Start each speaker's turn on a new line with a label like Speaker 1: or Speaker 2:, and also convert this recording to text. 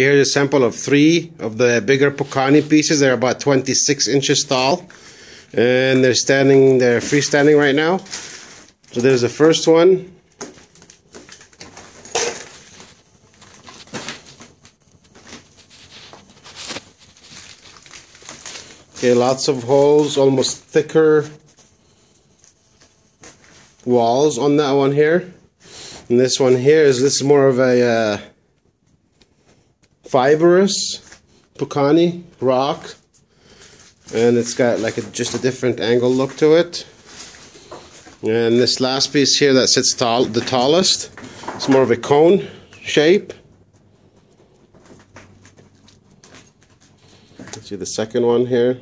Speaker 1: Here's a sample of three of the bigger Pukani pieces. They're about 26 inches tall. And they're standing, they're freestanding right now. So there's the first one. Okay, lots of holes, almost thicker walls on that one here. And this one here is this is more of a uh, fibrous Pukani rock. And it's got like a, just a different angle look to it. And this last piece here that sits tall, the tallest, it's more of a cone shape. See the second one here.